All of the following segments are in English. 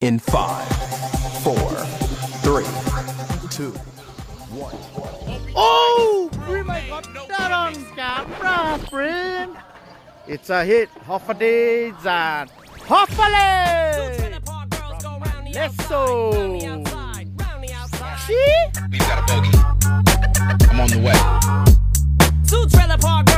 in five, four, three, two, one. Oh, Primakottaronska, bra friend. It's a hit, Hoffadizan. Hoffale! Let's go. See? We've got a bogey. I'm on the way. Two trailer park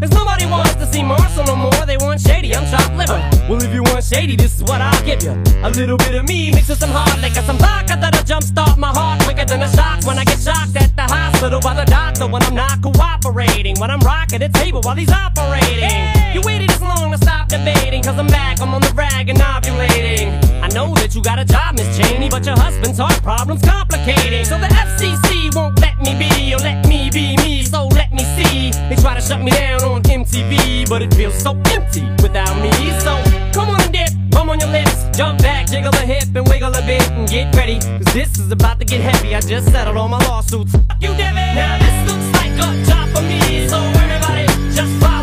cause nobody wants to see Marshall no more. They want shady, I'm chopped liver. Well, if you want shady, this is what I'll give you. A little bit of me mixed with some hard liquor, some vodka that'll jumpstart my heart quicker than a shock when I get shocked at the hospital by the doctor when I'm not cooperating. When I'm rocking the table while he's operating. You waited this long to stop debating, cause I'm back, I'm on the rag and ovulating. I know that you got a job, Miss Cheney, but your husband's heart problem's complicating. So the FCC They try to shut me down on MTV, but it feels so empty without me. So come on and dip, bum on your lips, jump back, jiggle a hip and wiggle a bit and get ready. Cause this is about to get heavy. I just settled all my lawsuits. You, Debbie. Now this looks like a job for me, so everybody just follow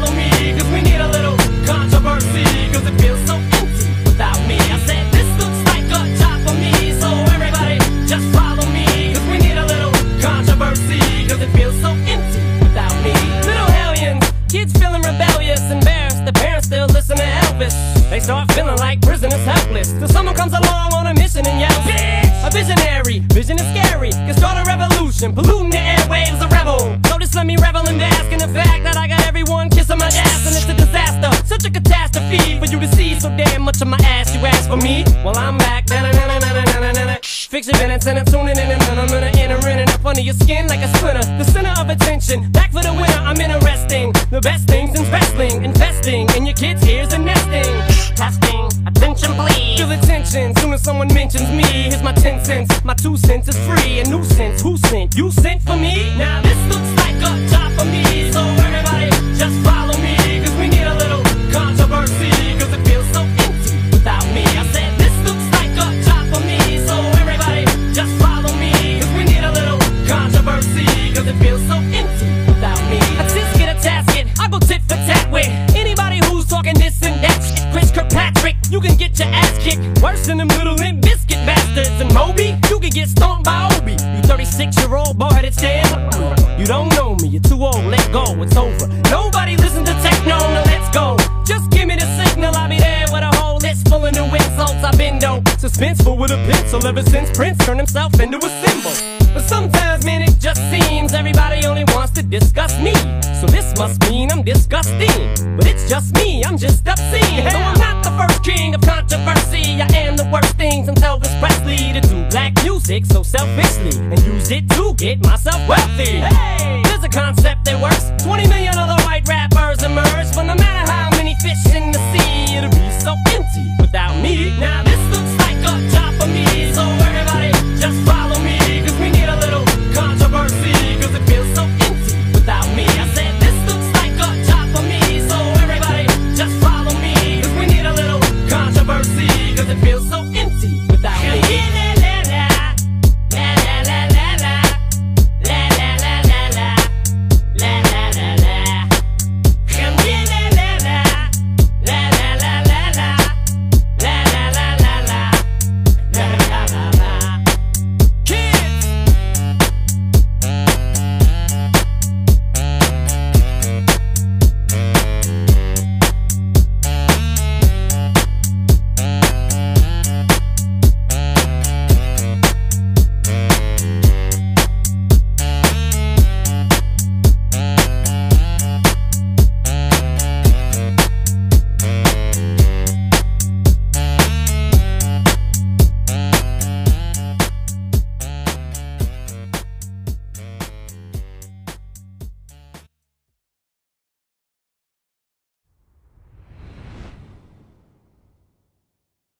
start feeling like prisoners helpless. Till someone comes along on a mission and yells, Bitch! A visionary, vision is scary. Can start a revolution, polluting the airwaves, a rebel. Just let me revel and bask in the fact that I got everyone kissing my ass and it's a disaster. Such a catastrophe for you to see so damn much of my ass. You ask for me? Well, I'm back. Fix your minutes and I'm tuning in and I'm gonna enter in and up under your skin like a splinter. The center of attention, back for the winner. I'm interesting. The best things in wrestling, investing in your kids' ears and nesting. Here's my 10 cents, my two cents is free. A nuisance, who sent? You sent for me? Now this looks like a job for me. So everybody just follow me. Cause we need a little controversy. Cause it feels so empty without me. I said this looks like a job for me. So everybody just follow me. Cause we need a little controversy. Cause it feels so empty without me. A tis get a tasket. I go tit for tat with anybody who's talking this and that. Chris Kirkpatrick, you can get your ass kicked. Worse than them little limp Moby, you can get stomped by Obie. You 36 year old boy headed stand. You don't know me, you're too old, let go, it's over. Nobody listen to techno, now let's go. Just give me the signal, I'll be there with a whole list full of new insults. I've been though suspenseful with a pencil ever since Prince turned himself into a symbol. But sometimes, man, it just seems everybody only wants to discuss me. So this must mean I'm disgusting. But it's just me, I'm just obscene. The first king of controversy. I am the worst thing since Elvis Presley to do black music so selfishly and use it to get myself wealthy. Hey, there's a concept that works. 20 million other white rappers emerge, but no matter how many fish in the sea, it'll be so empty without